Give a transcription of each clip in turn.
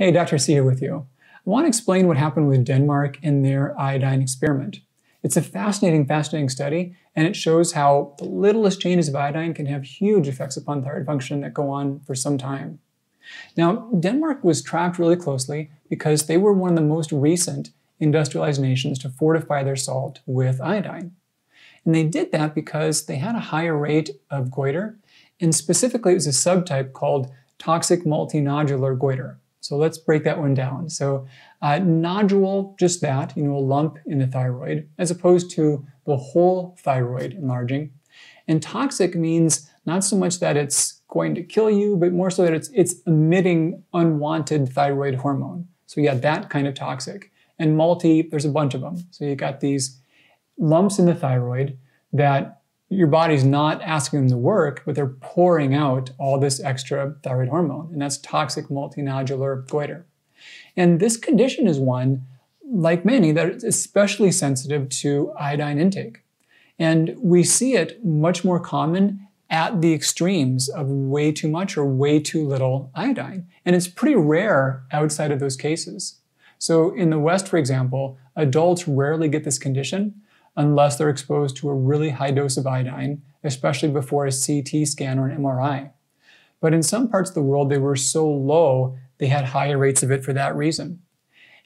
Hey, Dr. C here with you. I want to explain what happened with Denmark in their iodine experiment. It's a fascinating, fascinating study, and it shows how the littlest changes of iodine can have huge effects upon thyroid function that go on for some time. Now, Denmark was tracked really closely because they were one of the most recent industrialized nations to fortify their salt with iodine. And they did that because they had a higher rate of goiter, and specifically it was a subtype called toxic multinodular goiter. So let's break that one down. So uh, nodule, just that, you know, a lump in the thyroid, as opposed to the whole thyroid enlarging. And toxic means not so much that it's going to kill you, but more so that it's, it's emitting unwanted thyroid hormone. So you got that kind of toxic. And multi, there's a bunch of them. So you got these lumps in the thyroid that your body's not asking them to work, but they're pouring out all this extra thyroid hormone, and that's toxic multinodular goiter. And this condition is one, like many, that is especially sensitive to iodine intake. And we see it much more common at the extremes of way too much or way too little iodine. And it's pretty rare outside of those cases. So in the West, for example, adults rarely get this condition, unless they're exposed to a really high dose of iodine, especially before a CT scan or an MRI. But in some parts of the world, they were so low, they had higher rates of it for that reason.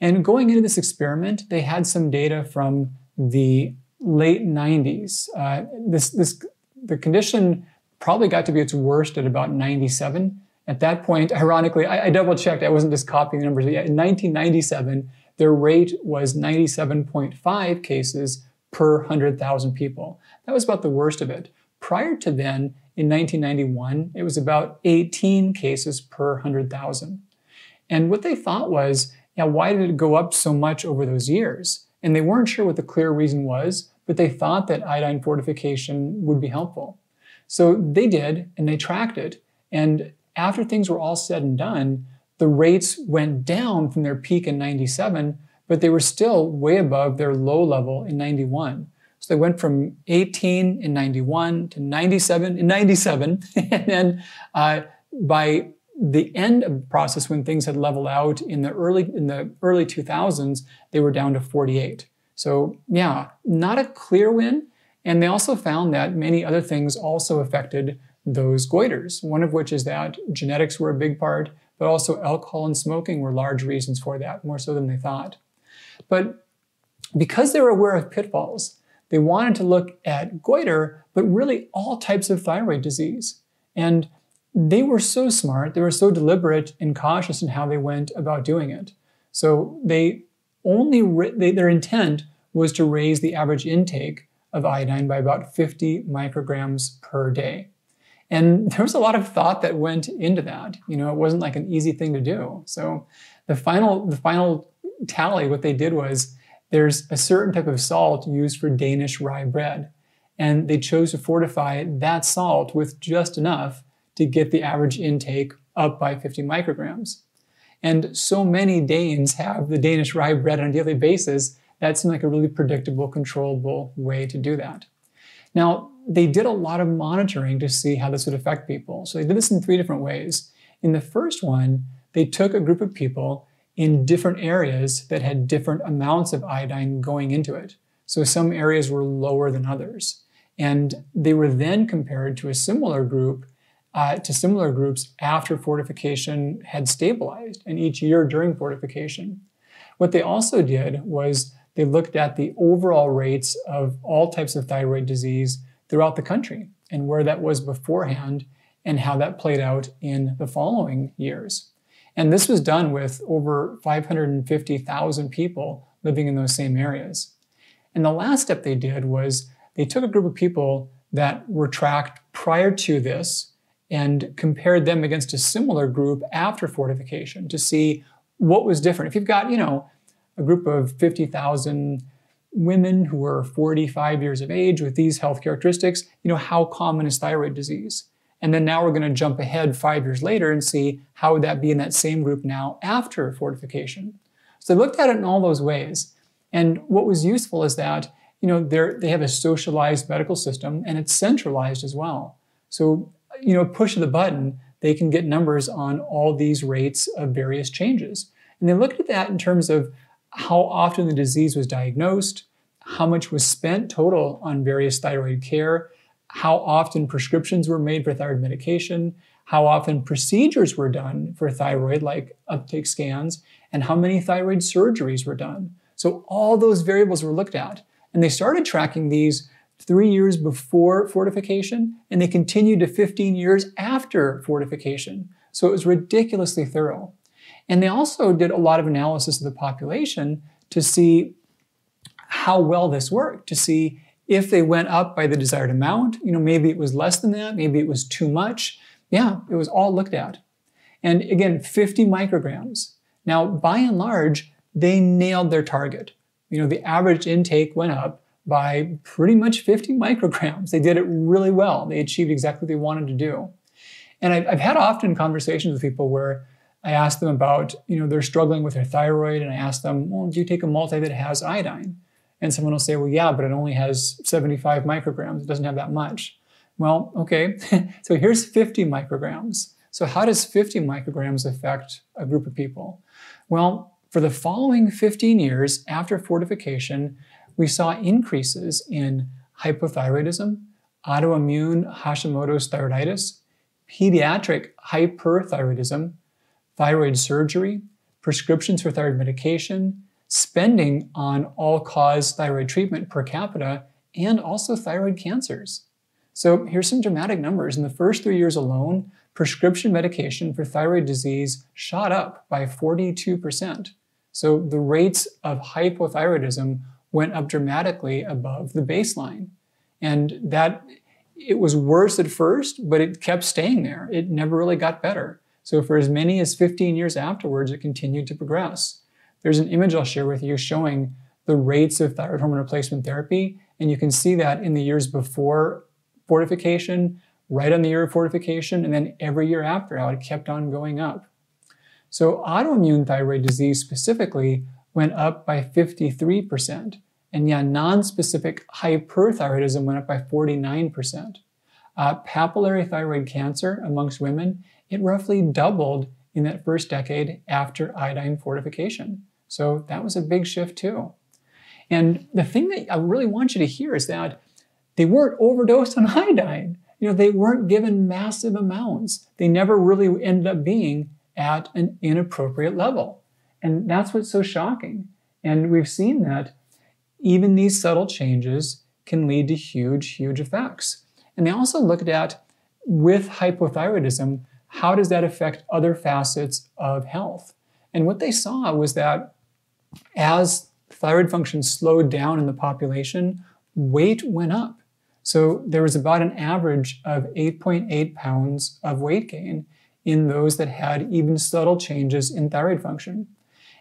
And going into this experiment, they had some data from the late 90s. Uh, this, this, the condition probably got to be its worst at about 97. At that point, ironically, I, I double checked, I wasn't just copying the numbers. In 1997, their rate was 97.5 cases per 100,000 people. That was about the worst of it. Prior to then, in 1991, it was about 18 cases per 100,000. And what they thought was, yeah, why did it go up so much over those years? And they weren't sure what the clear reason was, but they thought that iodine fortification would be helpful. So they did, and they tracked it. And after things were all said and done, the rates went down from their peak in 97 but they were still way above their low level in 91. So they went from 18 in 91 to 97 in 97. and then uh, by the end of the process, when things had leveled out in the early in the early 2000s, they were down to 48. So yeah, not a clear win. And they also found that many other things also affected those goiters. One of which is that genetics were a big part, but also alcohol and smoking were large reasons for that, more so than they thought. But because they were aware of pitfalls, they wanted to look at goiter, but really all types of thyroid disease. And they were so smart, they were so deliberate and cautious in how they went about doing it. So they only, they, their intent was to raise the average intake of iodine by about 50 micrograms per day. And there was a lot of thought that went into that. You know, it wasn't like an easy thing to do. So the final, the final tally, what they did was there's a certain type of salt used for Danish rye bread. And they chose to fortify that salt with just enough to get the average intake up by 50 micrograms. And so many Danes have the Danish rye bread on a daily basis, that seemed like a really predictable, controllable way to do that. Now, they did a lot of monitoring to see how this would affect people. So they did this in three different ways. In the first one, they took a group of people in different areas that had different amounts of iodine going into it. So some areas were lower than others. And they were then compared to a similar group, uh, to similar groups after fortification had stabilized and each year during fortification. What they also did was they looked at the overall rates of all types of thyroid disease throughout the country and where that was beforehand and how that played out in the following years. And this was done with over 550,000 people living in those same areas. And the last step they did was they took a group of people that were tracked prior to this and compared them against a similar group after fortification to see what was different. If you've got, you know, a group of 50,000 women who are 45 years of age with these health characteristics, you know, how common is thyroid disease? And then now we're going to jump ahead five years later and see how would that be in that same group now after fortification. So they looked at it in all those ways. And what was useful is that, you know, they have a socialized medical system and it's centralized as well. So, you know, push of the button, they can get numbers on all these rates of various changes. And they looked at that in terms of how often the disease was diagnosed, how much was spent total on various thyroid care, how often prescriptions were made for thyroid medication, how often procedures were done for thyroid, like uptake scans, and how many thyroid surgeries were done. So all those variables were looked at. And they started tracking these three years before fortification, and they continued to 15 years after fortification. So it was ridiculously thorough. And they also did a lot of analysis of the population to see how well this worked, to see if they went up by the desired amount. You know, maybe it was less than that, maybe it was too much. Yeah, it was all looked at. And again, 50 micrograms. Now, by and large, they nailed their target. You know, the average intake went up by pretty much 50 micrograms. They did it really well. They achieved exactly what they wanted to do. And I've, I've had often conversations with people where I ask them about, you know, they're struggling with their thyroid, and I ask them, well, do you take a multi that has iodine? And someone will say, well, yeah, but it only has 75 micrograms. It doesn't have that much. Well, okay, so here's 50 micrograms. So how does 50 micrograms affect a group of people? Well, for the following 15 years after fortification, we saw increases in hypothyroidism, autoimmune Hashimoto's thyroiditis, pediatric hyperthyroidism, thyroid surgery, prescriptions for thyroid medication, spending on all cause thyroid treatment per capita, and also thyroid cancers. So here's some dramatic numbers. In the first three years alone, prescription medication for thyroid disease shot up by 42%. So the rates of hypothyroidism went up dramatically above the baseline. And that it was worse at first, but it kept staying there. It never really got better. So for as many as 15 years afterwards, it continued to progress. There's an image I'll share with you showing the rates of thyroid hormone replacement therapy, and you can see that in the years before fortification, right on the year of fortification, and then every year after how it kept on going up. So autoimmune thyroid disease specifically went up by 53%. And yeah, non-specific hyperthyroidism went up by 49%. Uh, papillary thyroid cancer amongst women, it roughly doubled in that first decade after iodine fortification. So that was a big shift too. And the thing that I really want you to hear is that they weren't overdosed on iodine. You know, they weren't given massive amounts. They never really ended up being at an inappropriate level. And that's what's so shocking. And we've seen that even these subtle changes can lead to huge, huge effects. And they also looked at with hypothyroidism, how does that affect other facets of health? And what they saw was that as thyroid function slowed down in the population, weight went up. So there was about an average of 8.8 pounds of weight gain in those that had even subtle changes in thyroid function.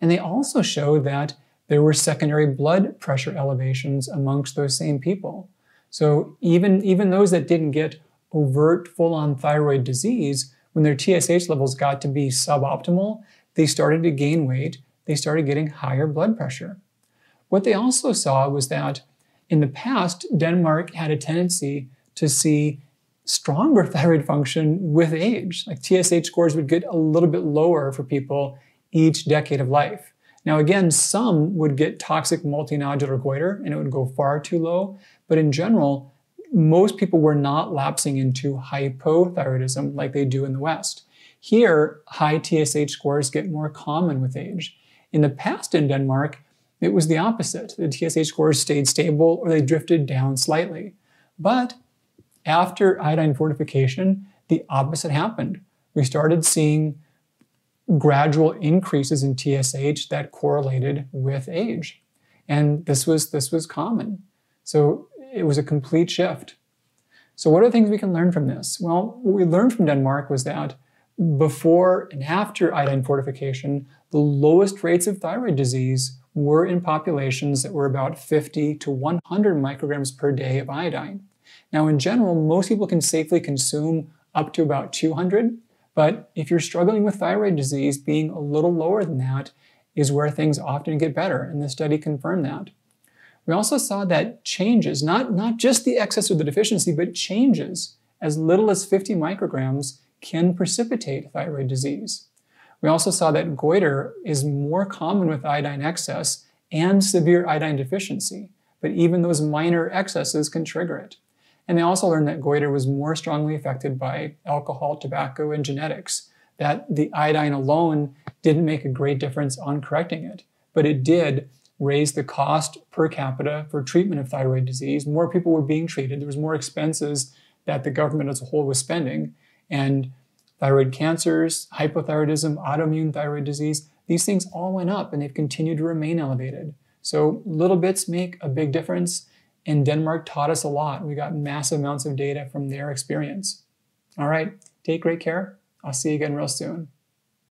And they also showed that there were secondary blood pressure elevations amongst those same people. So even, even those that didn't get overt full-on thyroid disease, when their TSH levels got to be suboptimal, they started to gain weight, they started getting higher blood pressure. What they also saw was that in the past, Denmark had a tendency to see stronger thyroid function with age. Like TSH scores would get a little bit lower for people each decade of life. Now, again, some would get toxic multinodular goiter and it would go far too low, but in general, most people were not lapsing into hypothyroidism like they do in the West. Here, high TSH scores get more common with age. In the past in Denmark, it was the opposite. The TSH scores stayed stable or they drifted down slightly. But after iodine fortification, the opposite happened. We started seeing gradual increases in TSH that correlated with age. And this was, this was common. So it was a complete shift. So what are the things we can learn from this? Well, what we learned from Denmark was that before and after iodine fortification, the lowest rates of thyroid disease were in populations that were about 50 to 100 micrograms per day of iodine. Now, in general, most people can safely consume up to about 200, but if you're struggling with thyroid disease, being a little lower than that is where things often get better, and the study confirmed that. We also saw that changes, not, not just the excess or the deficiency, but changes as little as 50 micrograms can precipitate thyroid disease. We also saw that goiter is more common with iodine excess and severe iodine deficiency, but even those minor excesses can trigger it. And they also learned that goiter was more strongly affected by alcohol, tobacco, and genetics, that the iodine alone didn't make a great difference on correcting it, but it did raise the cost per capita for treatment of thyroid disease. More people were being treated, there was more expenses that the government as a whole was spending, and thyroid cancers, hypothyroidism, autoimmune thyroid disease, these things all went up and they've continued to remain elevated. So little bits make a big difference. And Denmark taught us a lot. We got massive amounts of data from their experience. All right, take great care. I'll see you again real soon.